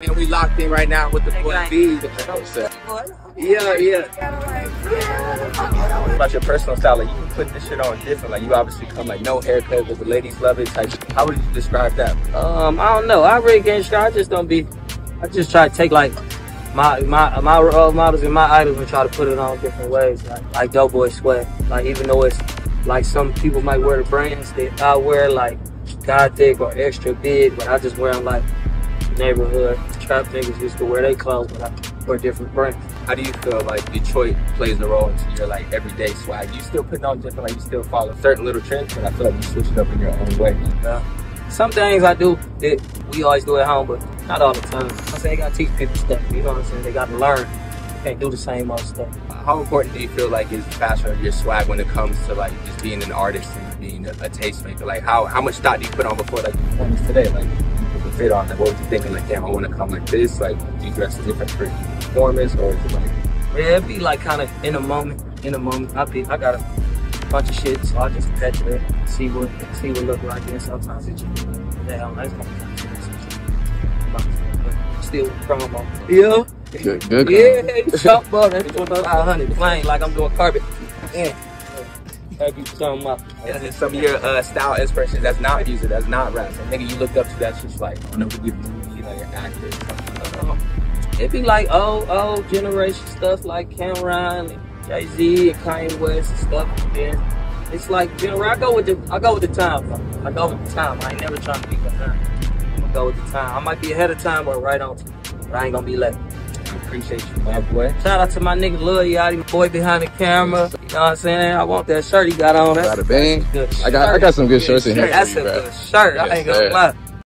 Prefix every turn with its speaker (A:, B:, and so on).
A: And we locked in right now with the boy B. Yeah, yeah. About your personal style, like you can put this shit on different. Like you obviously come like no haircut, but the ladies love it. Type. How would you describe that?
B: Um, I don't know. I really can't describe. I just don't be. I just try to take like my my my role models and my idols and try to put it on different ways. Like like Doughboy Sweat. Like even though it's like some people might wear the brands that I wear like God Thick or extra big, but I just wear them like neighborhood trap niggas used to wear their clothes, but I wear different brands.
A: How do you feel like Detroit plays a role into your like everyday swag? You still putting on different, like you still follow certain little trends, but I feel like you switch it up in your own way.
B: Uh, some things I do that we always do at home, but not all the time. I say they gotta teach people stuff. You know what I'm saying? They gotta learn. You can't do the same old stuff.
A: How important do you feel like is fashion or your swag when it comes to like just being an artist and being a, a tastemaker? Like how how much thought do you put on before like performance today? Like fit on like what was you thinking like damn I want to come like this? Like do you dress a different for performance or is it like
B: Yeah, it'd be like kind of in a moment. In a moment, I be I got a bunch of shit, so I just catch it, see what see what look like, and sometimes it just damn that's my still promo. Yeah.
C: Good, good.
B: Yeah, chop up. That's what I like I'm doing carpet. Yeah. Have you some
A: of your uh, style inspirations that's not music, that's not rap? Some nigga you looked up to that's just like, I know who give movie, like an actor or.
B: It'd be like old, old generation stuff like Cam'ron and Jay Z and Kanye West and stuff. Then it's like general. I go with the I go with the time. I go with the time. I ain't never trying to be behind. I'm go with the time. I might be ahead of time or right on time, but I ain't gonna be late.
A: I appreciate you, my boy.
B: Shout out to my nigga Lil Yachty, my boy behind the camera. You know what I'm saying? I want that shirt he got on. That's
C: Bada bing.
B: good
C: I got I got some good
B: Yeah,
C: shirts in here.
B: That's a good shirt. I ain't gonna lie.